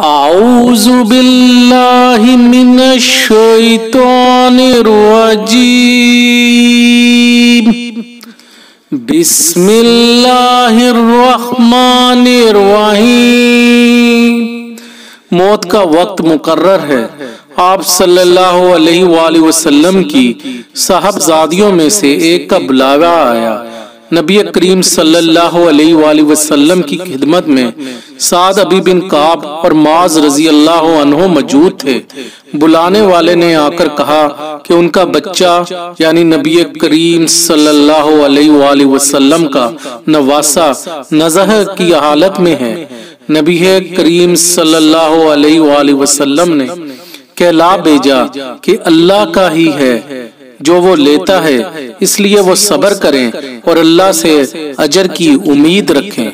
أعوذ بالله من الشيطان الرجيم. بسم الله الرحمن الرحيم. موت کا وقت مقرر ہے. آپ صلی اللہ علیہ وآلہ وسلم کی صاحبزادیوں میں سے ایک کا بلاوا آیا. نبی کریم صلی اللہ علیہ وآلہ وسلم کی خدمت میں سعد ابی بن قاب اور معاذ رضی اللہ عنہ موجود تھے۔ بلانے والے نے آ کر کہا کہ ان کا بچہ یعنی نبی کریم صلی اللہ علیہ وآلہ وسلم کا نواسا نزہ کی حالت میں ہے۔ نبی کریم صلی اللہ علیہ وآلہ وسلم نے کہلا بھیجا کہ اللہ کا ہی ہے۔ جو وہ لیتا ہے اس لیے وہ صبر کریں اور اللہ سے اجر کی امید رکھیں۔